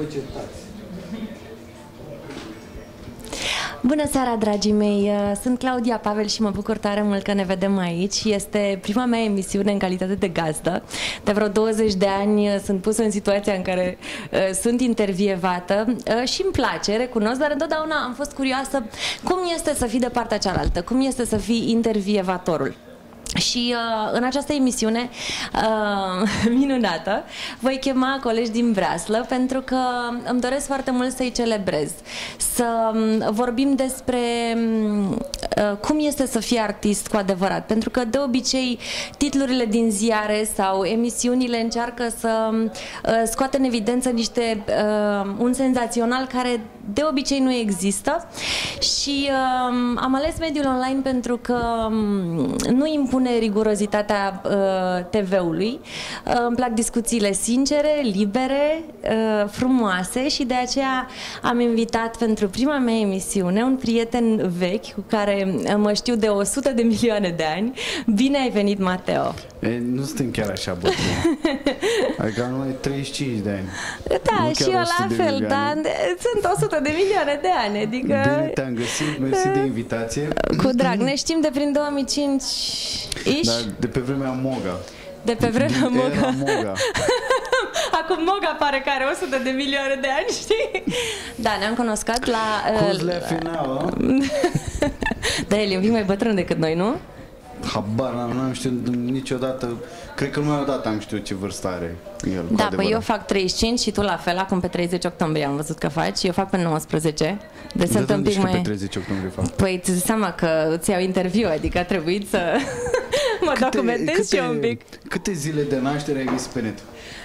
vă certați. Bună seara, dragii mei! Uh, sunt Claudia Pavel și mă bucur tare mult că ne vedem aici. Este prima mea emisiune în calitate de gazdă. De vreo 20 de ani uh, sunt pusă în situația în care uh, sunt intervievată uh, și îmi place, recunosc, dar întotdeauna am fost curioasă cum este să fii de partea cealaltă, cum este să fii intervievatorul. Și uh, în această emisiune uh, minunată voi chema colegi din Breaslă pentru că îmi doresc foarte mult să-i celebrez, să um, vorbim despre um, uh, cum este să fii artist cu adevărat, pentru că de obicei titlurile din ziare sau emisiunile încearcă să um, uh, scoată în evidență niște uh, un senzațional care de obicei nu există. Și uh, am ales mediul online pentru că um, nu impune rigurozitatea uh, TV-ului. Uh, îmi plac discuțiile sincere, libere, uh, frumoase și de aceea am invitat pentru prima mea emisiune un prieten vechi cu care mă știu de 100 de milioane de ani. Bine ai venit, Mateo! E, nu suntem chiar așa bătrâni. adică am numai 35 de ani. Da, Nu și chiar eu 100 la de fel, milioane. dar sunt 100 de milioane de ani, adică... Bine te-am găsit, mersi de invitație. Cu drag, ne știm de prin 2005-ish, Dar de pe vremea Moga. de pe vremea Din era Moga. Moga. Acum Moga pare că are 100 de milioane de ani, știi? Da, ne-am cunoscut la... Cuz la uh, finală. Da, el e un pic mai bătrân decât noi, nu? Habar n-am, n-am știut niciodată. Cred că numai odată am știut ce vârstă are el. cu Da, păi adevărat. eu fac 35 și tu la fel, acum pe 30 octombrie am văzut că faci, eu fac pe 19, deci De sunt un unde pic și că pe mai... 30 octombrie fac? Păi îți dai seama că îți iau interviu, adică a trebuit să mă documentez și eu un pic. câte zile de naștere ai găsit pe net?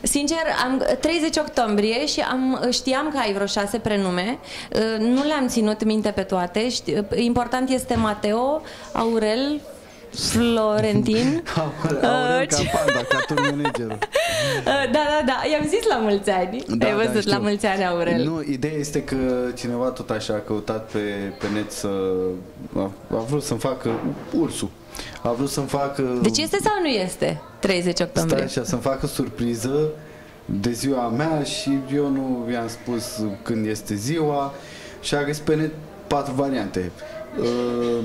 Sincer, am 30 octombrie și am, știam că ai vreo șase prenume. Uh, Nu le-am ținut minte pe toate. Ști- uh, Important este Mateo, Aurel, Florentin. Aurel Uh, ca ce- panda, ca tur managerul. Uh, Da, da, da. I-am zis la mulți ani. Da, ai da, văzut, știu. la mulți ani, Aurel. Nu, ideea este că cineva tot așa a căutat pe, pe net să... A, a vrut să-mi facă ursul. A vrut să-mi facă... Deci este sau nu este 30 Stai octombrie? așa, să-mi facă surpriză de ziua mea și eu nu i-am spus când este ziua și a găsit pe net patru variante. Uh,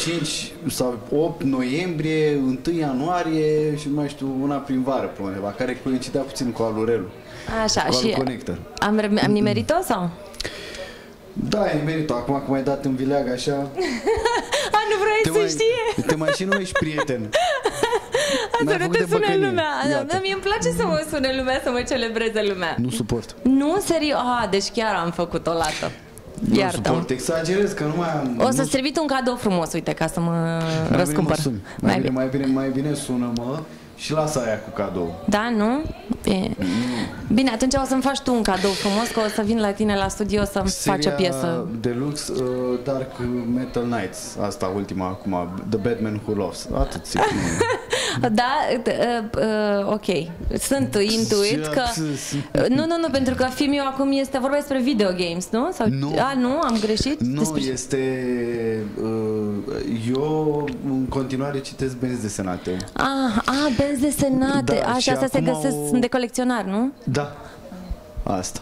5 sau 8 noiembrie, 1 ianuarie și nu mai știu, una prin vară pe undeva, care coincidea puțin cu alurelul. Așa, Cu și al Connector. am, re- am nimerit-o sau? Da, e merită. Acum că m-ai dat în vileag așa... A, nu vrei Te să mai, știe? te mai și numești prieten. Asta N-ai nu făcut te de sune băcănie. lumea. Iată. Dar mie îmi place să mă sune lumea, să mă celebreze lumea. Nu suport. Nu, serios. Ah, deci chiar am făcut o lată. Nu Iartă. suport. Exagerez că nu mai am... O nu să-ți trimit un cadou frumos, uite, ca să mă Mai bine răscumpăr. mă sun. Mai, bine, mai bine, mai bine sună-mă și lasă aia cu cadou. Da, nu? Bine. Bine, atunci o să-mi faci tu un cadou frumos, că o să vin la tine la studio să-mi faci o piesă. Deluxe uh, Dark Metal Nights. Asta ultima acum. The Batman Who Loves. Atât zic. Da, d- uh, uh, ok. Sunt intuit că... Nu, nu, nu, pentru că filmul acum este vorba despre video games, nu? Sau... Nu. A, nu? Am greșit? Nu, Despre... este... Uh, eu în continuare citesc benzi desenate. Ah, ah, benzi desenate. Da, Da, și și astea se acum găsesc, au- sunt de colecționar, nu? Da. Asta.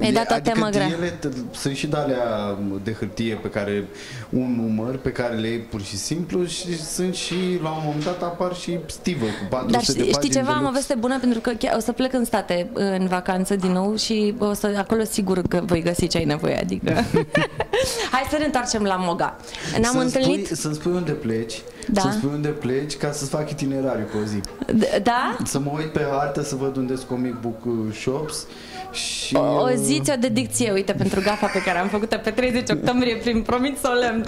Mi-ai dat o adică temă grea. ele t- sunt și de alea de hârtie pe care un număr pe care le iei pur și simplu și sunt și la un moment dat apar și stivă cu 400 Dar de știi, pagini știi ceva? de Am o lux. veste bună pentru că chiar o să plec în state în vacanță din nou și o să, acolo sigur că voi găsi ce ai nevoie. Adică... Hai să ne întoarcem la Moga. Ne-am Să-mi întâlnit... Spui, să-mi spui unde pleci, Da. să-mi spui unde pleci ca să-ți fac itinerariu pe o zi. D- Da? Să mă uit pe hartă să văd unde sunt comic book shops și... O, o uh, zi ți-o dedicție, uite, pentru gafa pe care am făcut-o pe 30 octombrie prin promit solemn.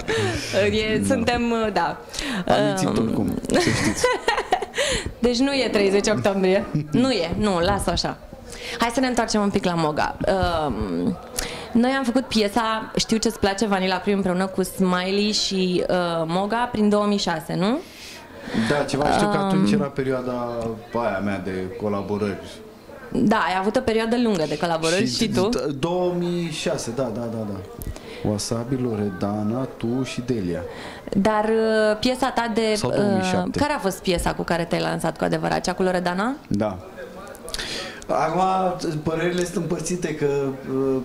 E, Suntem, da. Am mințit Um, oricum, să știți. Deci nu e 30 octombrie. Nu e, nu, lasă așa. Hai să ne întoarcem un pic la Moga. Um, noi am făcut piesa Știu ce-ți place Vanilla Prim împreună cu Smiley și uh, Moga prin 2006, nu? Da, ceva știu că atunci Um, era perioada aia mea de colaborări. Da, ai avut o perioadă lungă de colaborări și, și tu. d- 2006, da, da, da, da. Wasabi, Loredana, tu și Delia. Dar uh, piesa ta de... Sau uh, 2007. care a fost piesa cu care te-ai lansat cu adevărat? Cea cu Loredana? Da. Acum, părerile sunt împărțite că uh,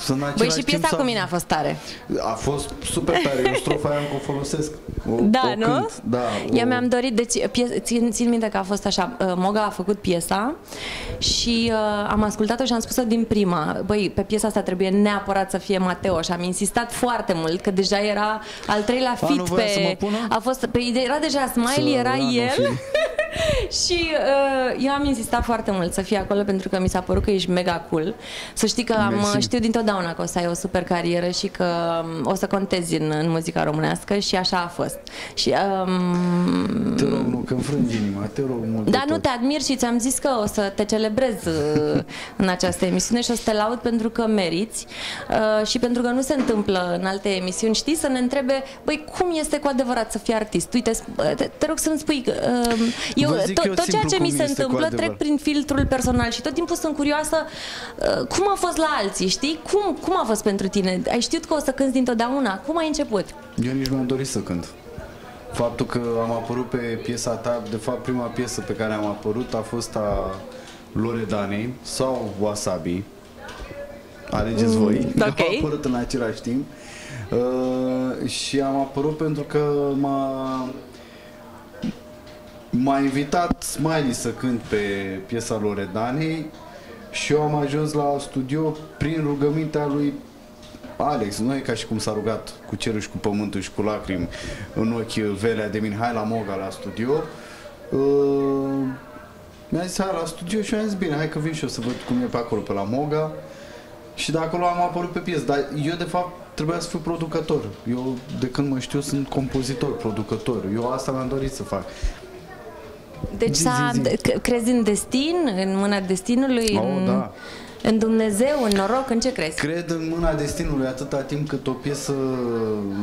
sunt în Băi, și timp piesa sau- cu mine a fost tare. A fost super tare, eu strofa aia încă o folosesc. O, Da, o nu? cânt, Da, o... Eu mi-am dorit, deci pie- țin, țin minte că a fost așa, uh, Moga a făcut piesa și uh, am ascultat-o și am spus-o din prima. Băi, pe piesa asta trebuie neapărat să fie Mateo și am insistat foarte mult că deja era al treilea A, fit nu voia pe... să mă pună? A fost, pe, era deja Smiley, Să- era da, nu el. fi. și uh, eu am insistat foarte mult să fie acolo pentru că mi s-a părut că ești mega cool. Să știi că am, Mersi. știu dintotdeauna că o să ai o super carieră și că um, o să contezi în, în muzica românească și așa a fost. Și um, Te rog, nu, că înfrângi inima, te rog mult. de da, nu tot. te admir și ți-am zis că o să te celebrez uh, în această emisiune și o să te laud pentru că meriți uh, și pentru că nu se întâmplă în alte emisiuni, știi, să ne întrebe, băi, cum este cu adevărat să fii artist? Uite, sp- te, te rog să-mi spui, uh, eu, Vă zic tot, eu tot ceea simplu ce mi cum se este cu întâmplă adevărat. trec prin filtrul personal și tot timpul sunt curioasă uh, cum a fost la alții, știi? Cum, cum a fost pentru tine? Ai știut că o să cânti dintotdeauna? Cum ai început? Eu nici nu am dorit să cânt. Faptul că am apărut pe piesa ta, de fapt prima piesă pe care am apărut a fost a Loredanei sau Wasabi. Alegeți voi. ok. Am apărut în același timp. Uh, și am apărut pentru că m-a m-a invitat Smiley să cânt pe piesa Loredanei și eu am ajuns la studio prin rugămintea lui Alex, nu e ca și cum s-a rugat cu cerul și cu pământul și cu lacrimi în ochi Velea de Mihai la Moga la studio. Uh, mi-a zis, hai la studio și eu am zis, bine, hai că vin și eu să văd cum e pe acolo, pe la Moga. Și de acolo am apărut pe piesă, dar eu de fapt trebuia să fiu producător. Eu de când mă știu sunt compozitor, producător. Eu asta mi-am dorit să fac. Deci Zi, s-a, zi, zi. c- crezi în destin, în mâna destinului, Oh, în, da. în Dumnezeu, în noroc, în ce crezi? Cred în mâna destinului atâta timp cât o piesă,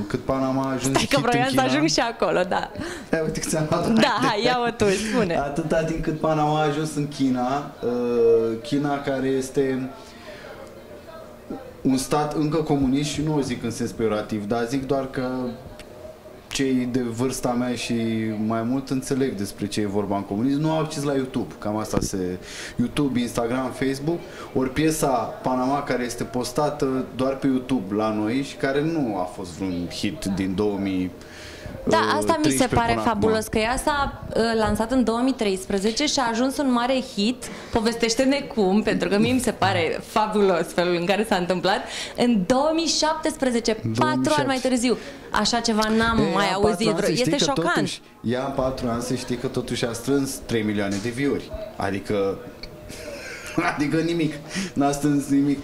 cât Panama a ajuns Stai că hit în vroiam să China. ajung și acolo, da. Ia uite că ți-am luat Da, hai, ia-o tu, spune. Atâta timp cât Panama a ajuns în China, uh, China care este un stat încă comunist și nu o zic în sens peorativ, dar zic doar că cei de vârsta mea și mai mult înțeleg despre ce e vorba în comunism, nu au acces la YouTube, cam asta se... YouTube, Instagram, Facebook, ori piesa Panama care este postată doar pe YouTube la noi și care nu a fost vreun hit din 2000 Da, uh, asta mi se 13 pare până acum. fabulos, că ea s-a uh, lansat în 2013 și a ajuns un mare hit, povestește-ne cum, pentru că mie mi se pare fabulos felul în care s-a întâmplat, în 2017, patru ani mai târziu. Așa ceva n-am Ei, mai ea în patru auzit, ani să știi este că șocant. Totuși, ea în 4 ani să știi că totuși a strâns 3 milioane de view-uri. Adică... Adică nimic. N-a strâns nimic.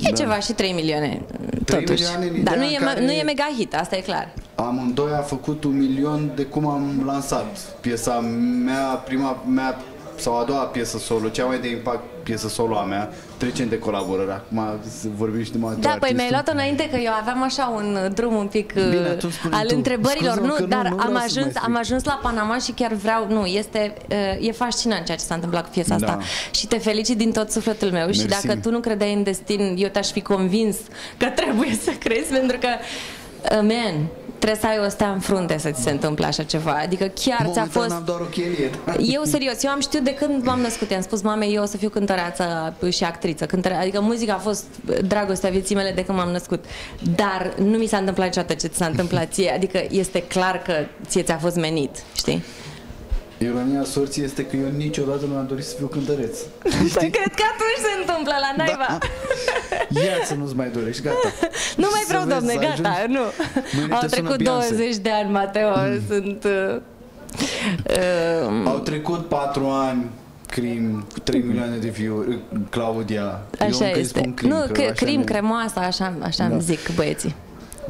E ceva și 3 milioane, 3 totuși. milioane în Dar nu ideea e, în care- nu e mega hit, asta e clar. Amândoi a făcut un milion de cum am lansat piesa mea, prima mea sau a doua piesă solo, cea mai de impact piesă solo a mea, trecem de colaborări. Acum să vorbim și de mai Da, păi mi-ai luat înainte că eu aveam așa un uh, drum un pic uh, Bine, atunci spune al tu. întrebărilor, Scuze-mă că nu, nu- dar nu am vreau să ajuns, mai am stric. ajuns la Panama și chiar vreau, nu, este uh, e fascinant ceea ce s-a întâmplat cu piesa asta Da. și te felicit din tot sufletul meu și Mersi. dacă tu nu credeai în destin, eu te-aș fi convins că trebuie să crezi pentru că uh, man, trebuie să ai o stea în frunte să ți se întâmple așa ceva. Adică chiar ți-a Momentan fost am doar o chelie. da. eu, serios, eu am știut de când m-am născut, i-am spus mamei, eu o să fiu cântăreață și actriță. Cântăre... Adică muzica a fost dragostea vieții mele de când m-am născut. Dar nu mi s-a întâmplat niciodată ce ți s-a întâmplat ție. Adică este clar că ție ți-a fost menit, știi? Ironia sorții este că eu niciodată nu am dorit să fiu cântăreț. Păi cred că atunci se întâmplă la naiba. Da. Ia să nu-ți mai dorești, gata. Nu mai Să vreau, vezi, domne, să gata, ajungi. nu. Mâine Au te sună trecut Beyoncé. 20 de ani, Mateo, sunt... Uh, uh, Au trecut 4 ani Crim, cu 3 milioane de view Claudia. Eu așa încă îi este. spun crim, nu, că că, așa crim, ne- cremoasa, așa, așa Da. îmi zic băieții.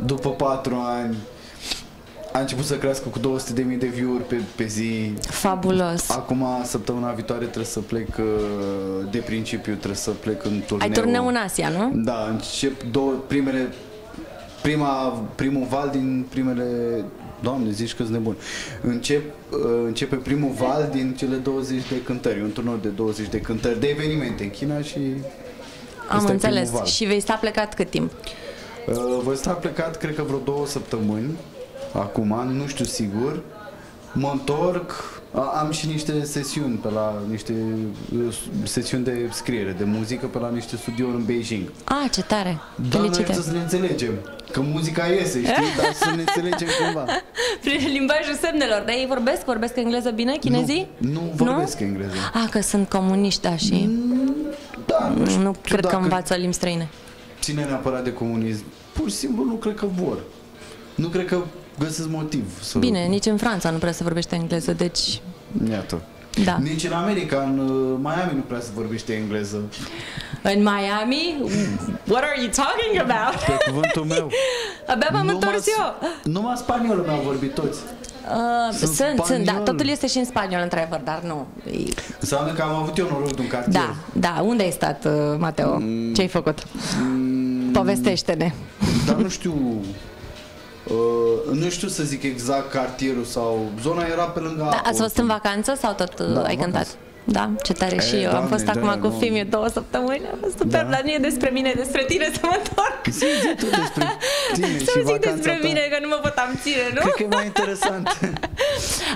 După 4 ani a început să crească cu 200 de mii de view-uri pe, pe zi. Fabulos. Acum, săptămâna viitoare, trebuie să plec uh, de principiu, trebuie să plec în turneu. Ai turneu în Asia, nu? Da, încep două, primele, prima, primul val din primele, doamne, zici că-s nebun. Încep, uh, începe primul val din cele 20 de cântări, un turneu de 20 de cântări, de evenimente în China și Am ăsta e înțeles. primul val. Și vei sta plecat cât timp? Uh, voi sta plecat, cred că vreo două săptămâni, acum, nu știu sigur. Mă întorc A- Am și niște sesiuni pe la niște uh, sesiuni de scriere de muzică pe la niște studiouri în Beijing. Ah, ce tare! Dar noi Felicitări! să ne înțelegem. Că muzica iese, știi? Dar să ne înțelegem cumva. Prin limbajul semnelor, dar ei vorbesc? Vorbesc engleză bine, chinezii? Nu, nu vorbesc engleză. Ah, că sunt comuniști, da, și Da, nu, știu nu cred că dacă învață limbi străine. ține neapărat de comunism. Pur și simplu nu cred că vor. Nu cred că găsesc motiv să... Bine, nici în Franța nu prea se vorbește engleză, deci Iată. da. Nici în America, în uh, Miami nu prea se vorbește engleză. În Miami? What are you talking about? Pe cuvântul meu. Abia m-am Numai întors s- eu. Numai spaniolul mi-au vorbit toți. Uh, Sunt sunt, sunt, da, spaniol. totul este și în spaniol, într-adevăr, dar nu. E- Înseamnă că am avut eu noroc de un cartier. Da, da, unde ai stat, uh, Mateo? Ce ai făcut? Mm, Povestește-ne. Dar nu știu... Uh, nu știu să zic exact cartierul sau... Zona era pe lângă Da, apă. ați fost în vacanță sau tot uh, Da, ai în cântat? vacanță. Da, ce tare și E, eu. Am Doamne, fost da, acum cu nu. Fimiu două săptămâni. A fost super, Da. dar nu e despre mine, e despre tine să mă întorc. Zi, zi tu despre tine Să și zic vacanța despre ta. mine, că nu mă pot abține, nu? Cred că e mai interesant.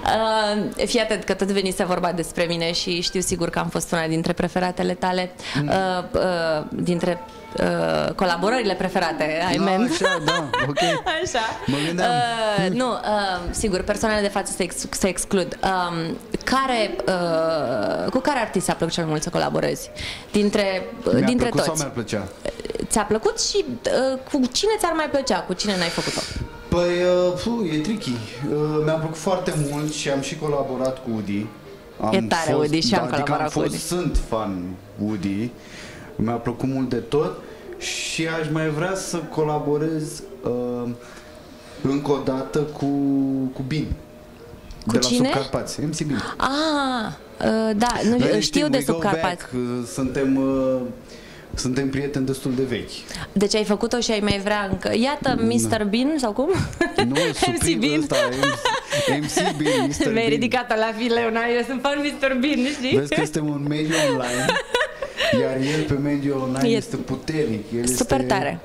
Uh, fii atent că tot venise vorba despre mine și știu sigur că am fost una dintre preferatele tale, Mm. uh, uh, dintre uh, colaborările preferate, ai Da, men. așa, da, ok. Așa. Mă gândeam. Uh, nu, uh, sigur, persoanele de față se, ex- se exclud. Um, care, uh, cu care artist ți-a plăcut cel mult să colaborezi? Dintre, uh, Mi-a dintre plăcut sau toți. mi-ar plăcea? Ți-a plăcut și uh, cu cine ți-ar mai plăcea? Cu cine n-ai făcut-o? Păi, uh, fu, e tricky. Uh, mi-a plăcut foarte mult și am și colaborat cu Woody. Am E tare, Woody, și am adică colaborat am cu fost, Woody. Sunt fan Woody. Mi-a plăcut mult de tot și aș mai vrea să colaborez uh, încă o dată cu, cu Bin. Cu de la cine? Subcarpați, MC Bin. Ah, uh, da, nu, Noi știu știm, de we go Subcarpați. back, uh, Suntem, uh, suntem prieteni destul de vechi. Deci ai făcut-o și ai mai vrea încă. Iată, Mr. Bean, sau cum? Nu, MC suprim Bean. ăsta, MC Bin, Mr. Mi-ai Bean. ridicat la fileu, na, eu sunt fan Mr. Bean, știi? Vezi că suntem un mediu online, iar el pe mediul online E este puternic. El Super este, tare.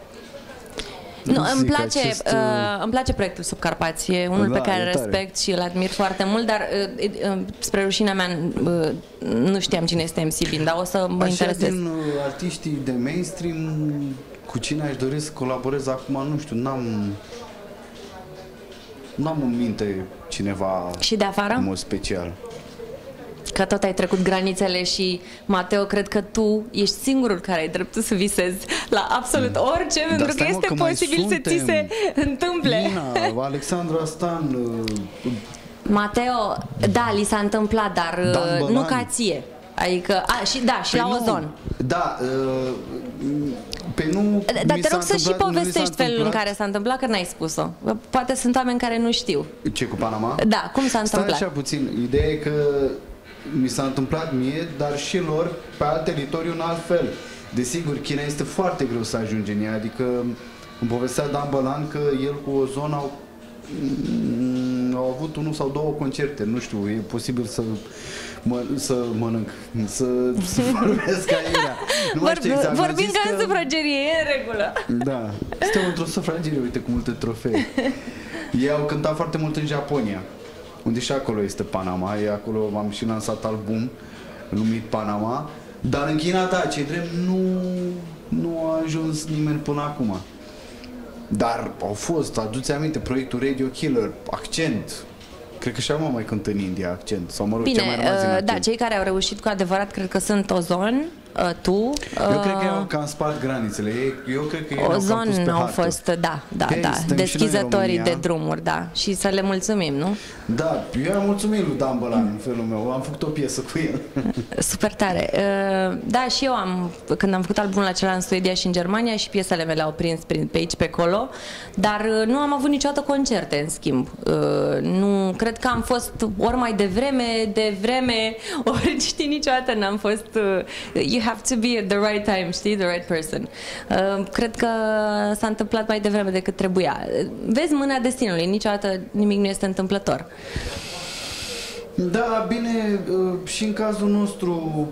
Nu Nu, îmi zic, place, acest, uh, îmi place proiectul Subcarpați, e unul Da, pe care e îl tare. respect și îl admir foarte mult, dar uh, uh, spre rușinea mea uh, nu știam cine este MC Bean, dar o să mă Așa interesez. din uh, artiștii de mainstream, cu cine aș dori să colaborez acum, nu știu, n-am... N-am în minte cineva Și de afară? în mod special. Că tot ai trecut granițele și, Mateo, cred că tu ești singurul care ai dreptul să visezi la absolut orice, pentru că Mm. stai, mă, este că mai posibil să ți suntem. se întâmple. Nina, Alexandra Stan, uh, Mateo, da, li s-a întâmplat, dar Dan uh, Bălan. nu ca ție. Adică, a, și da, și Păi la nu, Ozon. Da, uh, pe nu Dar mi te s-a rog să și întâmplat- nu mi s-a povestești felul în întâmplat. care s-a întâmplat, că n-ai spus-o. Poate sunt oameni care nu știu. Ce, cu Panama? Da, cum s-a Stai întâmplat? așa puțin. Ideea e că mi s-a întâmplat mie, dar și lor pe alt teritoriu în alt fel. Desigur, China este foarte greu să ajungi în ea, adică îmi povestea Dan Bălan că el cu o zonă au, mm, au avut unul sau două concerte, nu știu, e posibil să, mă, să mănânc, să, să vorbesc aiurea. Nu mai știu exact, mi-a vorbim zis ca în sufragerie, e în regulă. da, suntem într-o sufragerie, uite, cu multe trofee. Ei au cântat foarte mult în Japonia, unde și acolo este Panama. E acolo am și lansat album numit Panama. Dar în China, da, ce drept, nu, nu a ajuns nimeni până acum. Dar au fost, aduți aminte, proiectul Radio Killer, Accent. Cred că și acum mai cântă în India Accent. Sau mă rog, Bine, ce mai rămas din uh, Accent. da, cei care au reușit cu adevărat, cred că sunt Ozon, uh, tu. Eu cred că uh, au cam spart granițele. Ei, eu cred că ei ne-au cam Ozon pus pe au hartă. fost, da, da, Ei, da, suntem și noi în deschizătorii România. de drumuri, da. Și să le mulțumim, nu? Da, eu am mulțumit lui Dan Bălan în felul meu. Am făcut o piesă cu el. Super tare. Uh, Da, și eu am, când am făcut albumul acela în Suedia și în Germania și piesele mele au prins prin- pe aici, pe acolo, dar uh, nu am avut niciodată concerte, în schimb. Uh, Nu, cred că am fost ori mai devreme, de vreme, ori știi, niciodată n-am fost uh, you have to be at the right time, știi, the right person. Uh, Cred că s-a întâmplat mai devreme decât trebuia. Vezi mâna destinului, niciodată nimic nu este întâmplător. Da, bine, uh, și în cazul nostru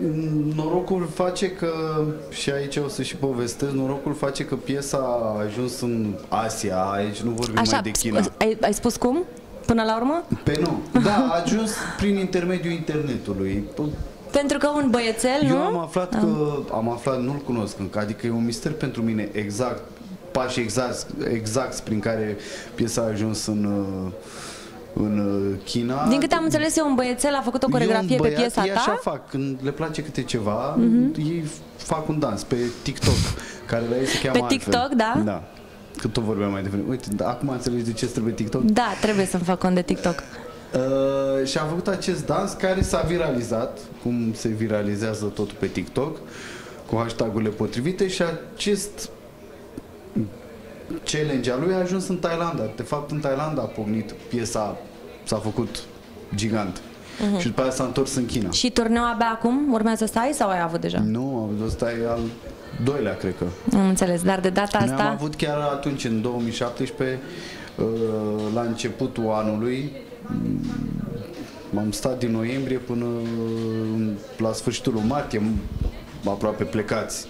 mm, norocul face că, și aici o să și povestesc, norocul face că piesa a ajuns în Asia, aici nu vorbim mai de China. ai, ai spus cum? până la urmă? Pe nu. Da, a ajuns prin intermediul internetului. Pentru că un băiețel, Eu nu? am aflat Da. că, am aflat, nu-l cunosc încă, adică e un mister pentru mine exact, pașii exact, exact prin care piesa a ajuns în, uh, în uh, China. Din câte am înțeles eu, un băiețel a făcut o E coreografie un pe băiat, piesa ei ta. așa fac, când le place câte ceva, Mhm. ei fac un dans pe TikTok, care la ei se cheamă Pe altfel. TikTok, da? Da. Cât tot vorbeam mai devreme. Uite, da, acum înțelegi de ce trebuie TikTok? Da, trebuie să-mi fac cont de TikTok. Uh, și a făcut acest dans care s-a viralizat, cum se viralizează totul pe TikTok, cu hashtagurile potrivite și acest challenge al lui a ajuns în Thailanda. De fapt, în Thailanda a pornit piesa, s-a făcut gigant. Uh-huh. Și după aia s-a întors în China. Și turneu abia acum? Urmează să ai sau ai avut deja? Nu, ăsta e al doilea, cred că. Am înțeles, dar de data Noi am asta... avut chiar atunci, în 2017, uh, la începutul anului, m- am stat din noiembrie până în- la sfârșitul lui martie, m- aproape plecați.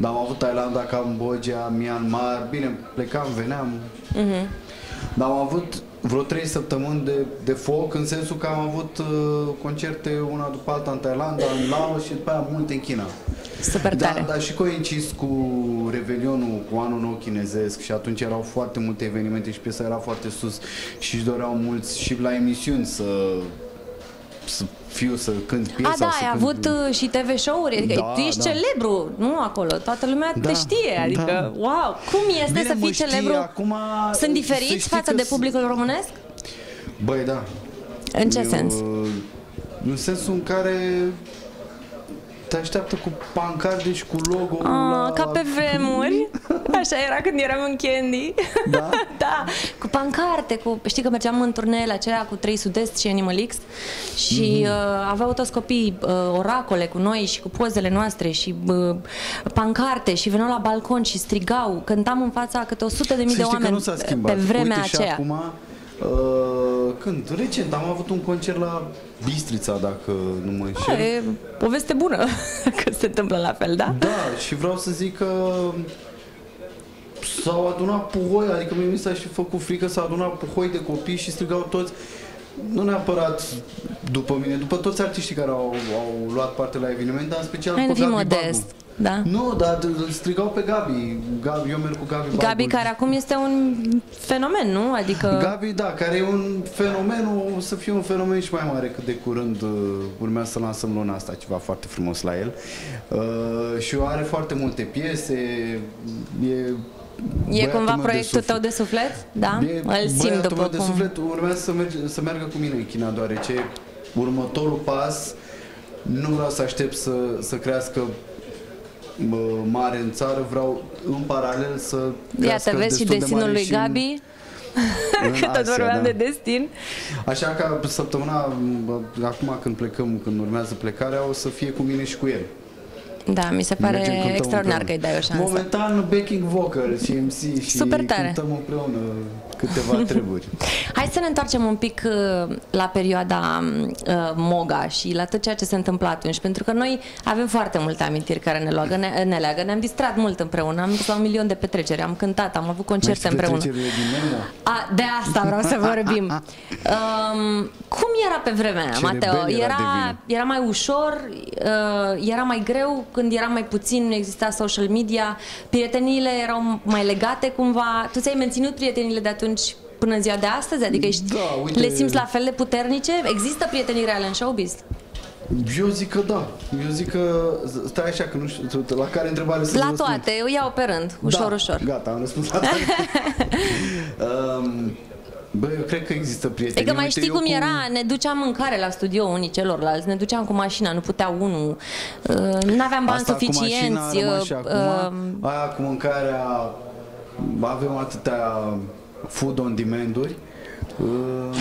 Dar am avut Thailanda, Cambodgia, Myanmar, bine, plecam, veneam. Mhm. Dar am avut vreo trei săptămâni de, de foc, în sensul că am avut uh, concerte una după alta în Thailanda, în Laos și după aia multe în China. Super Da, tare. dar și coincis cu Revelionul, cu anul nou chinezesc și atunci erau foarte multe evenimente și piesa era foarte sus și își doreau mulți și la emisiuni să, să fiu, să cânt piesa. A, da, să ai cânt... avut uh, și TV show-uri, adică Da, tu ești da. celebru, nu acolo, toată lumea Da, te știe, adică, da. wow, cum este Bine, să mă fii știi, celebru? acum, Sunt să diferiți știi față că de s- publicul românesc? Băi, da. În ce Eu, sens? În sensul în care te așteaptă cu pancarde și cu logo Ah, la... ca pe vremuri. Așa era când eram în Candy. Da? da, cu pancarte, cu... Știi că mergeam în turneele acelea cu 3 Sud-Est și Animal X și Mhm. uh, aveau toți copii uh, oracole cu noi și cu pozele noastre și uh, pancarte și veneau la balcon și strigau. Cântam în fața câte 100 de mii Să de știi că oameni nu s-a schimbat. pe vremea Uite, și aceea. acum, uh, când? Recent am avut un concert la Bistrița, dacă nu mă înșel. Da, e o veste bună că se întâmplă la fel, da? Da, și vreau să zic că s-au adunat puhoi, adică mie mi s-a și făcut frică, s-au adunat puhoi de copii și strigau toți, nu neapărat după mine, după toți artiștii care au, au luat parte la eveniment, dar în special Hai pe nu fii Gabi modest. Bagu. Da. Nu, dar îl strigau pe Gabi. Gabi, eu merg cu Gabi Bagu. Gabi, care acum este un fenomen, nu? Adică... Gabi, da, care e un fenomen, o să fie un fenomen și mai mare cât de curând uh, urmează să lansăm luna asta ceva foarte frumos la el. Uh, și are foarte multe piese, e E băiatul cumva meu proiectul suflet. tău de suflet? Da? E Îl simt băiatul după meu de cum... suflet urmează să, merge, să meargă cu mine în China, deoarece următorul pas nu vreau să aștept să, să crească bă, mare în țară, vreau în paralel să crească Iată, vezi și destul de destinul mare lui și în- Gabi, în că tot Asia, vorbeam da. de destin. Așa că săptămâna, bă, acum când plecăm, când urmează plecarea, o să fie cu mine și cu el. Da, mi se pare Mergem, cântăm extraordinar că împreună. îi dai o șansă. Momentan backing vocal și MC și Super tare. cântăm împreună câteva treburi. Hai să ne întoarcem un pic uh, la perioada uh, Moga și la tot ceea ce se întâmplă atunci, pentru că noi avem foarte multe amintiri care ne, leagă, ne, ne leagă. Ne-am distrat mult împreună, am dus la un milion de petreceri, am cântat, am avut concerte Mai știi împreună. petrecerile din Nemo? A, de asta vreau să vorbim. Um, cum era pe vremea aia, Ce Mateo? rebel era de Era, vină. era mai ușor, uh, era mai greu când era mai puțin, nu exista social media, prieteniile erau mai legate cumva. Tu ți-ai menținut prieteniile de atunci până în ziua de astăzi? Adică ești, Da, uite- le simți la fel de puternice? Există prietenii reale în showbiz? Eu zic că da. Eu zic că... Stai așa, că nu știu, la care întrebare să La răspund? toate, eu iau pe rând, ușor, da, ușor. Gata, am răspuns la toate. um, bă, eu cred că există prieteni. Adică mai Uite, știi eu cum cu- era? Ne duceam mâncare la studio unii celorlalți, ne duceam cu mașina, nu putea unul, uh, nu aveam bani Asta suficienți. Cu mașina a rămas și uh, acum. uh, aia cu mâncarea... Avem atâtea food on demand-uri. Uh,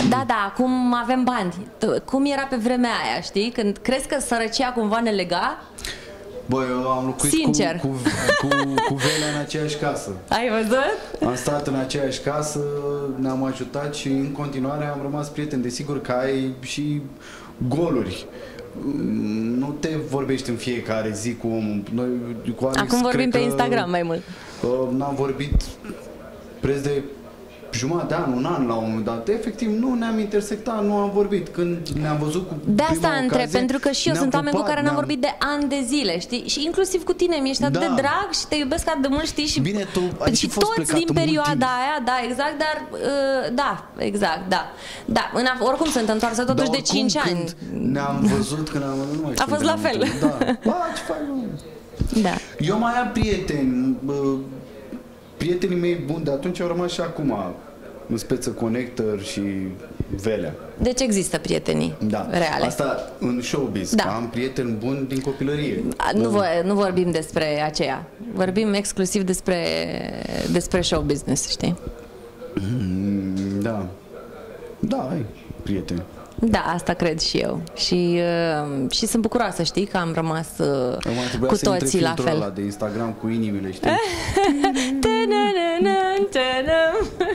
Da, da, acum avem bani. Tu- Cum era pe vremea aia, știi? Când crezi că sărăcia cumva ne lega? Bă, eu am locuit Sincer. cu, cu, cu, cu Velea în aceeași casă. Ai văzut? Am stat în aceeași casă, ne-am ajutat și în continuare am rămas prieteni. Desigur că ai și goluri. Mm, Nu te vorbești în fiecare zi cu omul. Noi cu Alex, Acum vorbim cred pe că, Instagram mai mult. uh, N-am vorbit preț de jumătate de an, un an la un moment dat. Efectiv, nu ne-am intersectat, nu am vorbit. Când ne-am văzut cu De asta prima întreb, ocazie, pentru că și eu ne-am sunt oameni cu pupat, care n-am ne-am- vorbit de ani de zile, știi? Și inclusiv cu tine, mi-ești atât Da. de drag și te iubesc atât de mult, știi? Și, Bine, tu ai și și fost toți plecată din mult perioada timp. aia, da, exact, dar uh, da, exact, da. Da, în af- oricum sunt întoarsă totuși Dar de oricum, 5 ani. Când ne-am văzut, când am nu mai A știu fost când la am fel. întâlnit. Da. Ba, ce faci, mă? Da. Eu mai am prieteni, bă, prietenii mei buni de atunci au rămas și acum în speță Connector și Velea. Deci există prietenii Da. reale. Asta în showbiz. Da. Am prieteni buni din copilărie. A, Nu, vo- nu vorbim despre aceea. Vorbim exclusiv despre, despre show business, știi? Mm, Da. Da, ai prieteni. Da, asta cred și eu. Și, uh, și sunt bucuroasă, știi, că am rămas uh, Acum trebuia cu să intre toții la filtrul fel. ăla de Instagram cu inimile, știi? Ta-na-na-na, ta-na.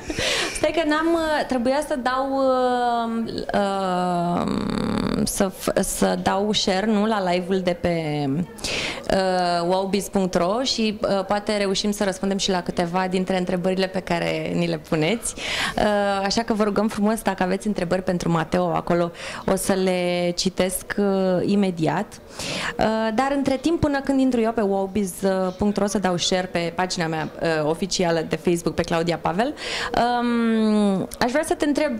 Stai că n-am, uh, trebuia să dau uh, uh, să, f- să dau share, nu, la live-ul de pe uh, wowbiz.ro și uh, poate reușim să răspundem și la câteva dintre întrebările pe care ni le puneți. Uh, așa că vă rugăm frumos, dacă aveți întrebări pentru Mateo acolo, o să le citesc uh, imediat. Uh, dar între timp, până când intru eu pe wowbiz.ro să dau share pe pagina mea uh, oficială de Facebook pe Claudia Pavel, um, aș vrea să te întreb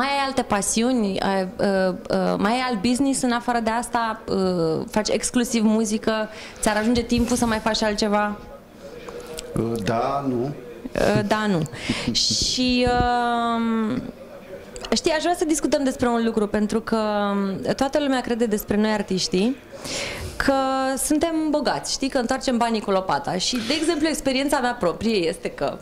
mai ai alte pasiuni? Ai, uh, uh, mai ai alt business în afară de asta? Uh, faci exclusiv muzică? Ți-ar ajunge timpul să mai faci altceva? Uh, Da, nu. Uh, da, nu. Și uh, știi, aș vrea să discutăm despre un lucru, pentru că um, toată lumea crede despre noi artiștii că suntem bogați, știi, că întoarcem banii cu lopata și, de exemplu, experiența mea proprie este că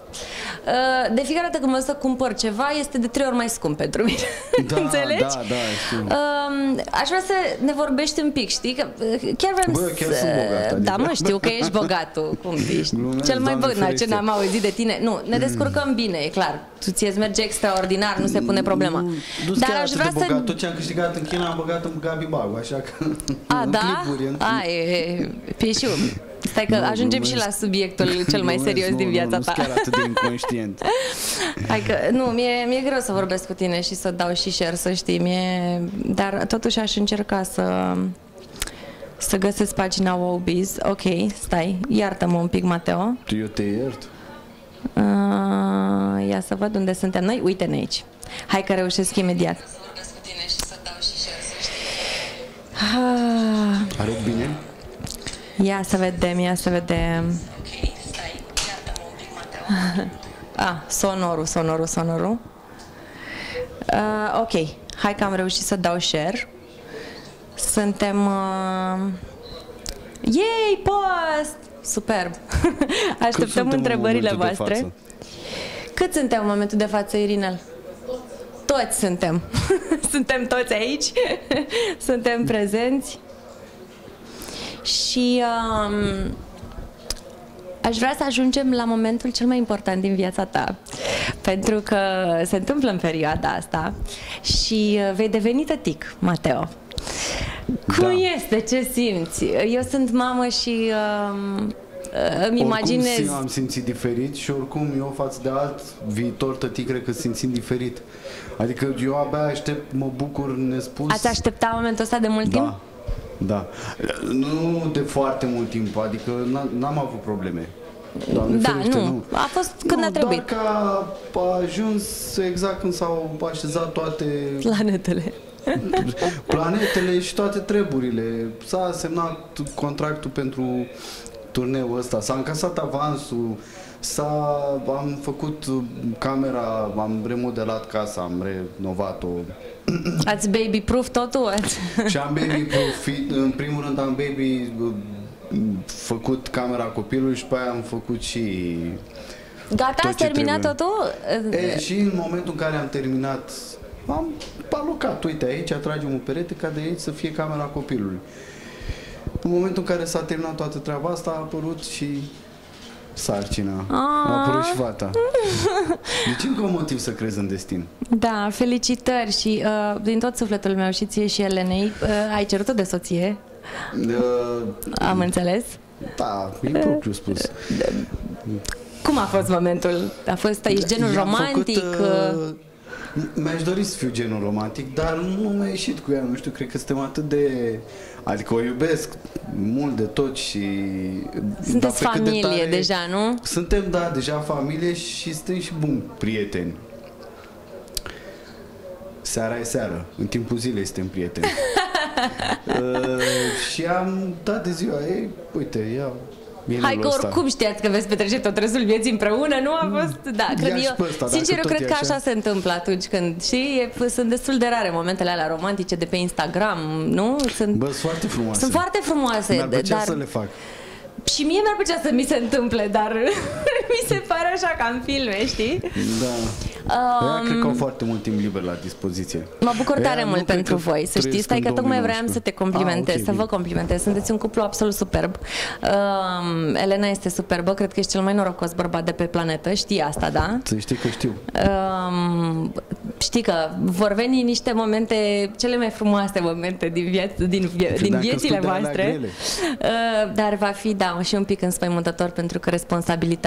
uh, de fiecare dată când mă să cumpăr ceva, este de trei ori mai scump pentru mine. Da, Înțelegi? da, da, știu. Um, aș vrea să ne vorbești un pic, știi? Că uh, chiar vrem Bă, chiar să... sunt bogat, Da, adică. mă, știu că ești bogat tu, cum ești. Glumesc, Cel mai Doamne băgat, na, ce ferește. n-am auzit de tine. Nu, ne descurcăm bine, e clar. Tu ție îți merge extraordinar, nu se pune problema. Nu, nu Dar chiar aș atât vrea de să... bogat. Tot ce am câștigat în China am băgat în Gabi Bagu, așa că A, în da? Clipuri, în... A, e, e, păi și eu. Stai că Nu, ajungem și glumesc. la subiectul cel mai Glumesc, serios nu, din nu, viața nu, ta. Nu chiar atât de inconștient. Hai că, nu, mie, mi-e greu să vorbesc cu tine și să dau și share, să știi, mie, dar totuși aș încerca să să găsesc pagina Wowbiz. Ok, stai, iartă-mă un pic, Mateo. Eu te iert. Uh, ia să văd unde suntem noi. Uite-ne aici. Hai că reușesc imediat. Ah, Arăt bine? Ia să vedem, ia să vedem. Ah, sonorul, sonorul, sonorul. Uh, ok, hai că am reușit să dau share. Suntem... Uh... Yay, post! Superb! Cât Așteptăm suntem în întrebările momentul de voastre. față? Cât suntem în momentul de față, Irinel? Toți suntem. suntem toți aici. suntem prezenți. Și um, aș vrea să ajungem la momentul cel mai important din viața ta. Pentru că se întâmplă în perioada asta și uh, vei deveni tătic, Mateo. Cum Da. este? Ce simți? Eu sunt mamă și um, îmi imaginez... Oricum am simțit diferit și oricum eu față de alt viitor tătic cred că simțim diferit. Adică eu abia aștept, mă bucur nespus. Ați aștepta momentul ăsta de mult timp? Da, da. Nu de foarte mult timp, adică n- n-am avut probleme. Doamne Da, ferește, nu. A fost când nu, a trebuit. Doar că a ajuns exact când s-au așezat toate Planetele. planetele și toate treburile. S-a semnat contractul pentru turneul ăsta, s-a încasat avansul, s-a, am făcut camera, am remodelat casa, am renovat-o Ați baby-proof totul? Ați... și am baby profit, în primul rând am baby uh, făcut camera copilului și pe aia am făcut și Gata, Tot ați ce terminat trebuie. totul? E, și în momentul în care am terminat, am alocat, uite aici, atragem un perete ca de aici să fie camera copilului. În momentul în care s-a terminat toată treaba asta, a apărut și sarcina. A apărut și fata. Deci încă un motiv să crezi în destin. Da, felicitări și uh, din tot sufletul meu și ție și Elenei, uh, ai cerut-o de soție, Uh, am înțeles. da, e propriu spus. Cum a fost momentul? A fost, ești genul I-am romantic? Făcut, uh, mi-aș dori să fiu genul romantic, dar nu mi-a ieșit cu ea, nu știu, cred că suntem atât de... Adică o iubesc mult de tot și... dar Sunteți pe cât de familie tare- deja, nu? Suntem, da, deja familie și suntem și buni prieteni. Seara e seară, în timpul zilei suntem prieteni. uh, și am dat de ziua ei, uite, ia mielul Hai că ăsta. oricum știați că veți petrece tot restul vieții împreună, nu a fost... Da, cred Ia și eu, pe ăsta, dacă sincer, eu tot cred e că așa. așa se întâmplă atunci când, știi, e- sunt destul de rare momentele alea romantice de pe Instagram, nu? Sunt, Bă, sunt foarte frumoase. sunt foarte frumoase, Mi-ar plăcea dar să le fac. și mie mi-ar plăcea să mi se întâmple, dar mi se pare așa ca în filme, știi? Da. Um, Ea cred că au foarte mult timp liber la dispoziție. Mă bucur Ea tare nu mult cred pentru că voi, să știți. trăiesc Stai în că tocmai vreau 2019. să te complimentez, Ah, ok, să vă bine. complimentez. Sunteți un cuplu absolut superb. Um, Elena este superbă, cred că ești cel mai norocos bărbat de pe planetă, știi asta, da? Să știi că știu. Um, știi că vor veni niște momente, cele mai frumoase momente din, viață, din, vie- din Credeam că viețile sunt de alea voastre, grele. uh, dar va fi, da, și un pic înspăimântător pentru că responsabilitatea